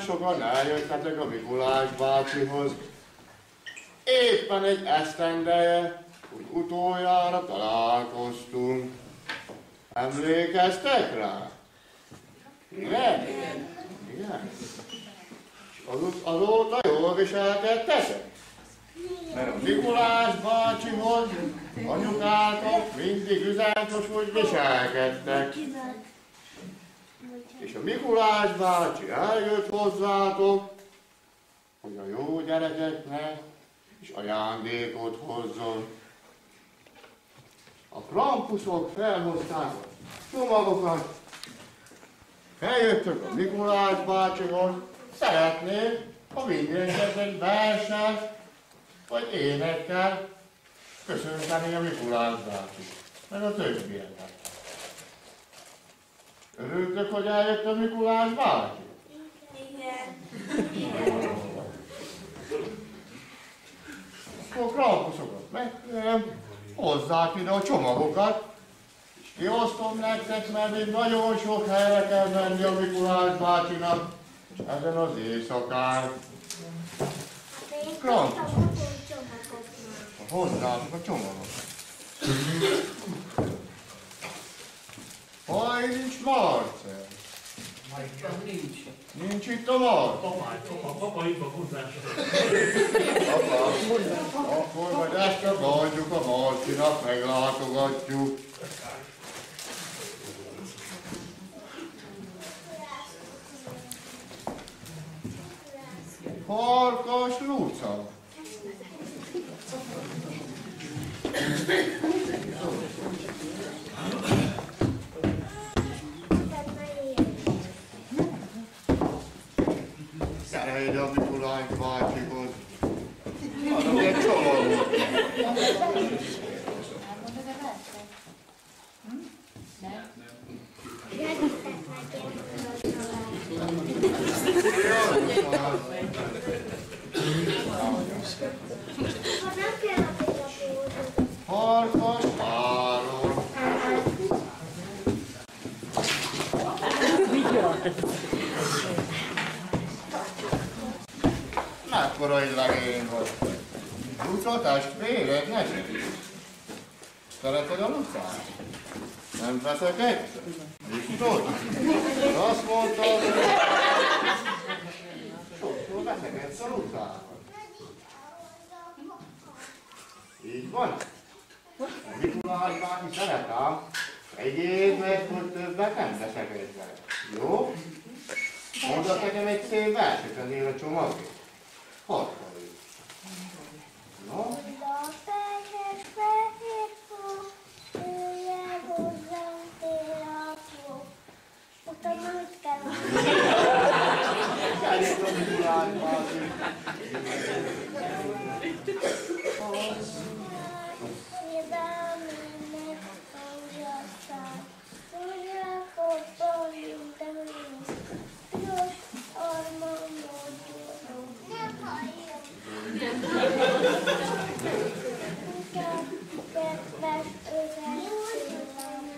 sokan eljöttetek a Mikulás bácsihoz. Éppen egy esztendeje, hogy utoljára találkoztunk. Emlékeztek rá? Igen? Igen. Az, azóta jól viselkedtetek? Mert a Mikulás bácsihoz anyukátok mindig üzenetos, hogy viselkedtek. És a Mikulás bácsi eljött hozzátok, hogy a jó gyerekeknek is ajándékot hozzon. A krampuszok felhozták a csomagokat, eljöttök a Mikulás bácsihoz, szeretnék, ha mindenket egy versen, vagy énekkel köszönteni a Mikulás bácsi, meg a többieket. Örültök, hogy eljött a Mikulás bácsi? Igen. Akkor kramposzokat megkérem, hozzák ide a csomagokat, és kiosztom nektek, mert még nagyon sok helyre kell menni a Mikulás bácsinak ezen az éjszakán. Krampus. Hozzátok a csomagot. Haj, nincs Marcel. Majka nincs. Nincs itt a Marcel. Papa, papa, papa itt a hozzásra. Akkor majd este adjuk a Marcinak, meglátogatjuk. Farkas Luca. Gyere ide a Mikulás bácsihoz. Adok egy csomagot. Farkas Áron. Legény vagy. Luca testvéred neked? Szereted a Lucát? Nem veszek egyszer? Biztos? Azt mondtad, hogy... Sokszor veszekedsz a Lucával. Így van? Mikulás bácsi szeret ám. Egyéb meg, hogy többet nem veszekedj vele. Jó? Mondasz nekem egy szép verset ennél a csomagért. Hadd halljuk. No? Elég a Mikulás bácsi.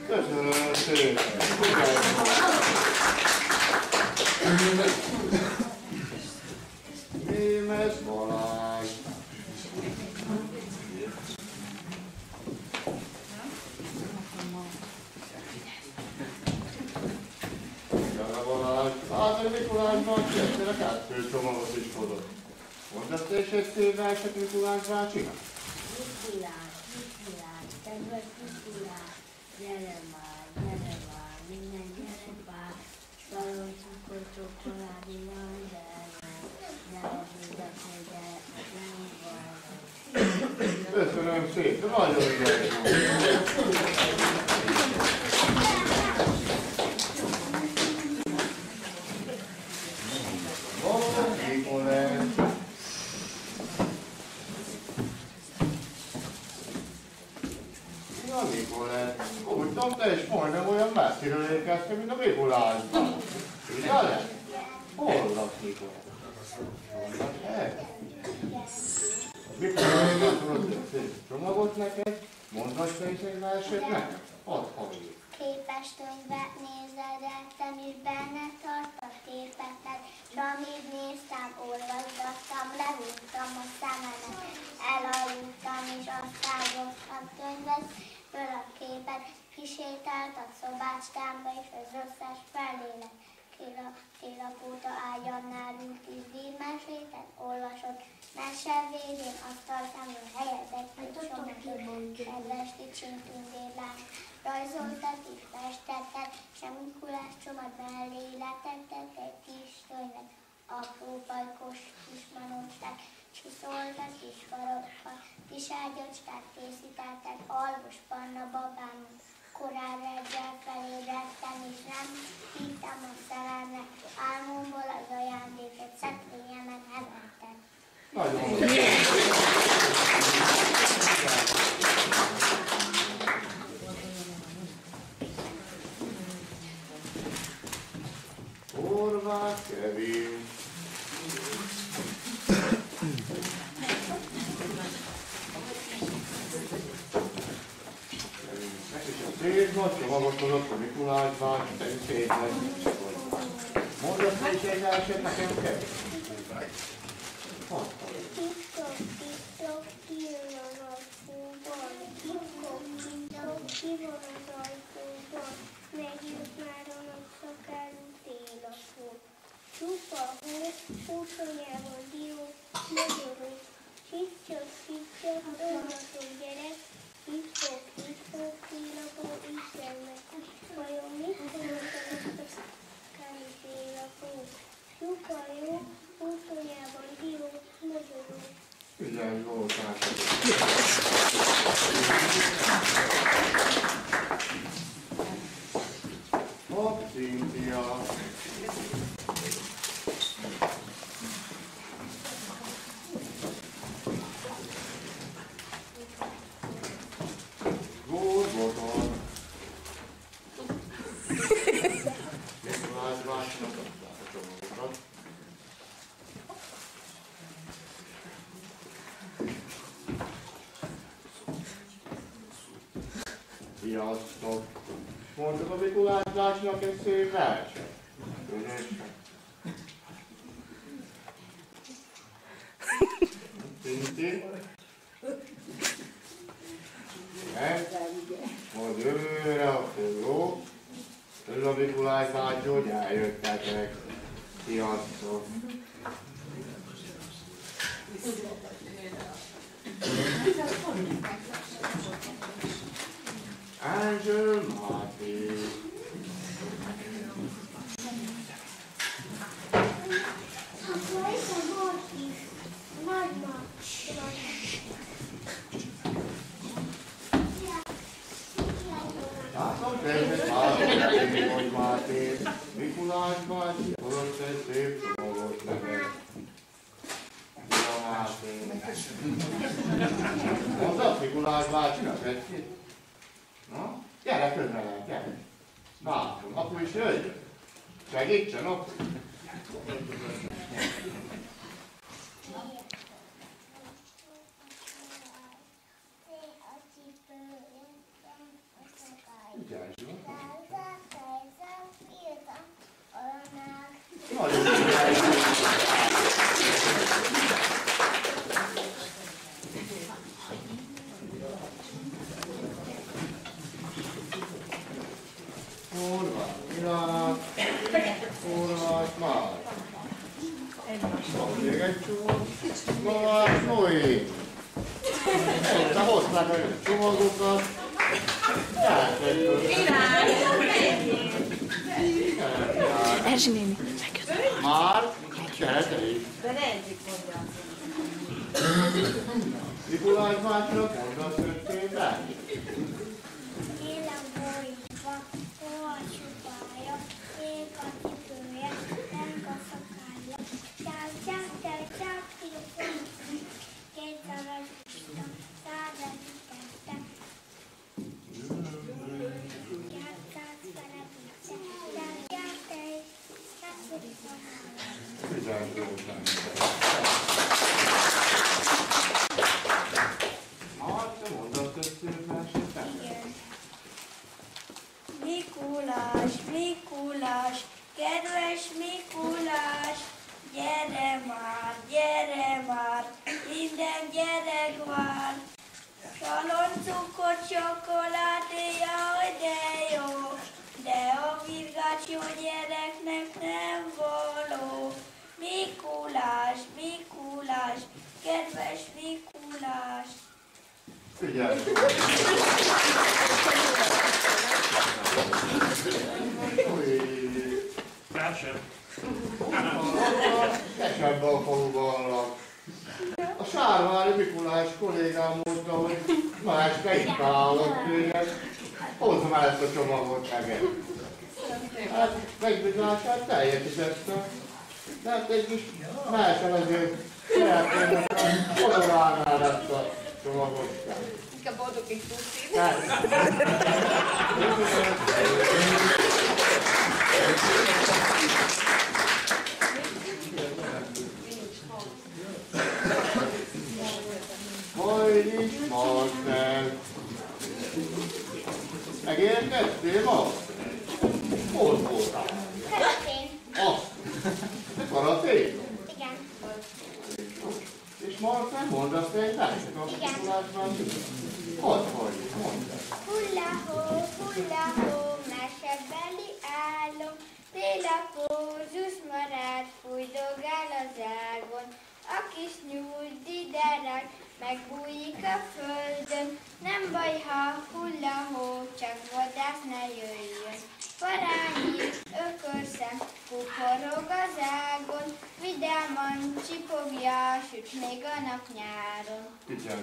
Köszönöm szépen. Némes Balázs. Jana Balázs. Hát a Mikulás bácsi egyszer a kettő csomagot is hozott. Mondasz te is egy szép verset Mikulás bácsinak? Mikulás, Mikulás, kedves Mikulás, gyere már, gyere már, minden gyere már, valós cukor, csokoládi van, gyere már, gyere húzatni, gyere, nem van. Köszönöm szépen, nagyon ügyes és hoztam könyvet, föl a képet, kisétált a szobácskámba, és az összes felélet. Póta ágyannál ült, és bírmeséket olvasott, mese végén asztal szemben helyezett, hogy sokat kedves kicsin tündérlány. Rajzoltat és festettet, sem Mikulás csomag mellé letettek egy kis könyvet. Apró pajkos kis manósták, csiszoltak kis farokkal, kis ágyacskát készítettek, alvos panna babámon. Korán reggel felébredtem, és nem hittem a szerelmet, álmomból az ajándékot szekrényemen emeltem. Nagyon jó. Horváth Kevin. És a szép nagy csomagot hozott a Mikulás bácsi, te is. Mondod, hogy egy nekem kell? Bob, the, the uh, Egy szép verset. Közösen. Tinti? Majd jövőre a forró. Örül a Mikulás bácsi, hogy eljöttetek. Sziasztok! Angel Martin. Akkor itt a volt is. Nagyma. Látom, kedves látom, Máté, Mikulás bácsi, hozott egy szép csomagot. Ja, Máté. Mondod Mikulás bácsinak egy Na, gyere közelebb, gyere. Látom, apu is jöjjön. Segítsen, apu. Ügyelj, Zsó. Nagyon Gyere, te is. Mikulás bácsinak mondasz történetet? Élen borítva, hol a csupája, ég a cipője, lenk a szakálya. Csáp, csáp, csáp, csáp, tilapom, kétszer rajzoltam, százat ütettem. Csáp, csáp, szeretettem, csáp, csáp, te is, megszorítva Ügyelj, Zoltán. Hát, te mondasz egy szép verset, te? Igen. cukor, csokoládé, jaj, de jó. De a virgács jó gyereknek nem való. Mikulás, Mikulás, kedves Mikulás. Figyelj! Új, Társabb. Esebben a faluban lak. A Sárvári Mikulás kollégám mondta, hogy ma este itt állok téged. El ezt a csomagot neked. Hát megbizonyását teljesítette. De hát egy kis máson azért szeretném, hogy odavágnál ezt a Capoto che tutti. kis nyúl didereg, megbújik a földön, nem baj, ha hulla-hó, csak vadász ne jöjjön. Parányi ökörszem, kuporog az ágon, vidáman csipogja, süt még a nap nyáron. Figyelj,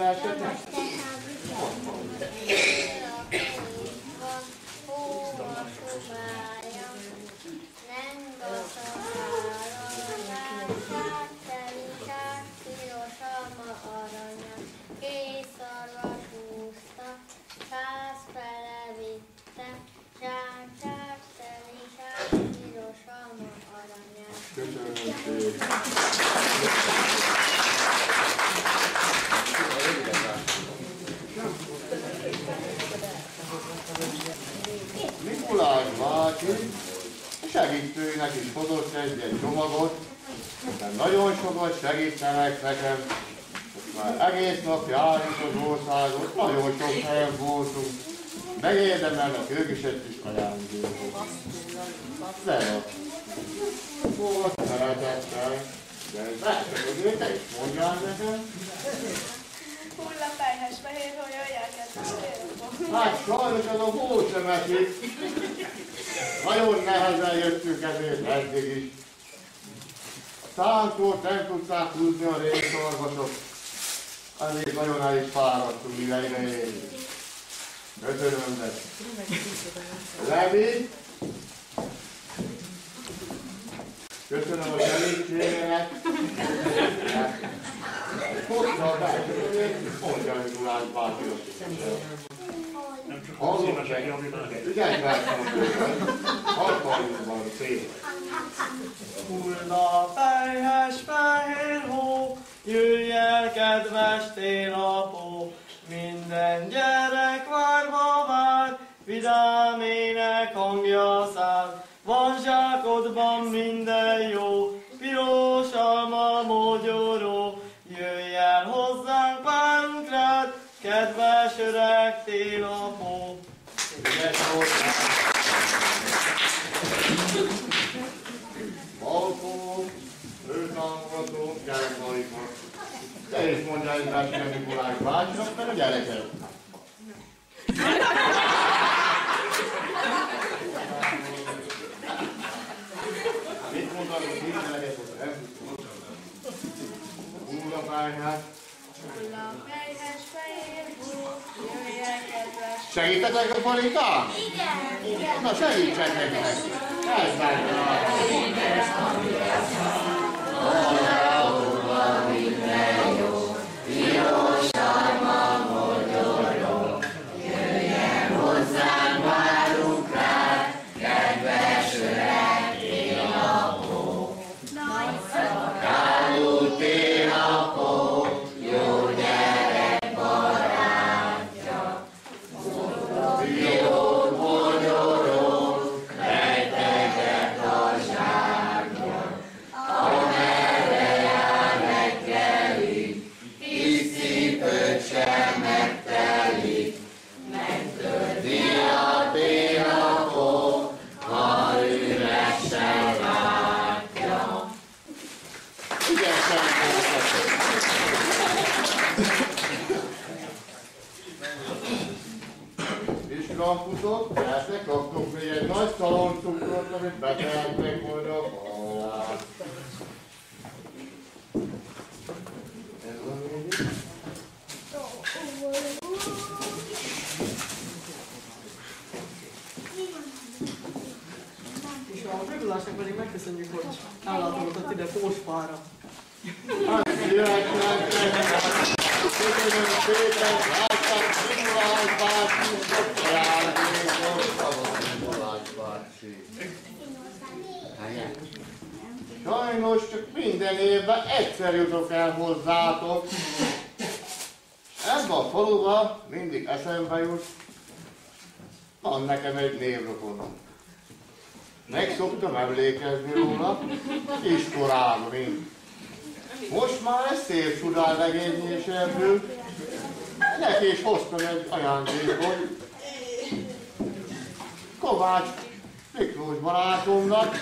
Neked? Köszönöm szépen. Mikulás bácsi segítőnek is hozott egy-egy csomagot, mert nagyon sokat segítenek nekem. Már egész nap járjuk az országot, nagyon sok helyen voltunk. Megérdemelnek ők is egy kis ajándékot. De volt szeretettel, de lehet, hogy te is mondjál nekem. Hullafejhes fehér hólya, jelkedves Hát sajnos ez a hó sem esik. Nagyon nehezen jöttünk ezért eddig is. A szántól nem tudták húzni a részorvosok. Azért nagyon el is fáradtunk, mire ide érjünk. De. Levi, köszönöm a segítségedet. Hozta a Mikulás bácsi. Nem csak a szíves egy, ami meg. Ügyes versenyt Alkalmazban szép. Hulla fejhes fehér hó, jöjj el kedves télapó, minden gyerek várva vár, vidám ének hangja száll. Van zsákodban minden jó, piros alma mogyoró, jöjj el hozzánk, várunk rád, kedves öreg télapó. Voltál. Balkó, őtámogató, gyerekvaliknak. Te is mondjál egy versenyt Mikulás bácsinak, mert a gyerekek. Mit mondanak, hogy mindeneket, hogy nem Fehér jöjj el kedves Segítetek a palikán? Igen, igen. Na segítsek nektek! Igen, Vizsgálfutott, persze, kaptok még egy nagy szaloncukrot, amit betehetnek majd a falát. Ez a végig. És a Főgulásnak pedig megköszönjük, hogy ellátogatott ide Póspára. Hát, jöhetnek, köszönöm szépen, Mikulás bácsi, ajándékot, szabad Mikulás bácsi. Sajnos csak minden évben egyszer jutok el hozzátok. Ebben a faluban mindig eszembe jut, van nekem egy névrokonom. Meg szoktam emlékezni róla, iskolában mind. Most már ez szép sudár legény és ebből. Neki is hoztam egy ajándékot. Kovács Miklós barátomnak.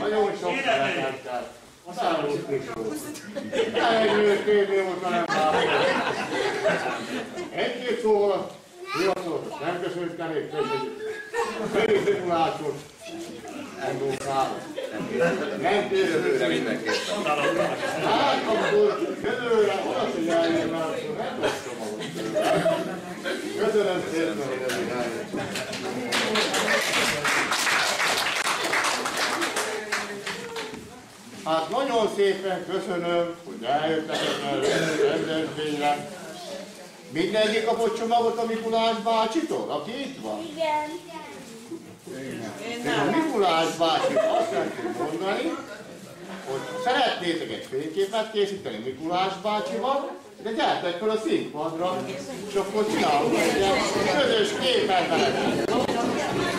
Nagyon sok szeretettel. A szállós Miklós. Elegyről két év óta nem. Egy-két szóval, hivatalokat nem köszöntenék, köszönjük. Félix Mikulácsot, Endó Károly. Nem Jövőre mindenképpen. Hát akkor jövőre oda figyeljen, mert akkor nem tudtam, tőle. Köszönöm szépen. Hát nagyon szépen köszönöm, hogy eljöttek a rendezvényre. Mindenki kapott csomagot a Mikulás bácsitól, aki itt van? Igen. De a Mikulás bácsi azt szeretném mondani, hogy szeretnétek egy fényképet készíteni Mikulás bácsival, de gyertek fel a színpadra, és akkor csinálunk egy ilyen közös képet veletek.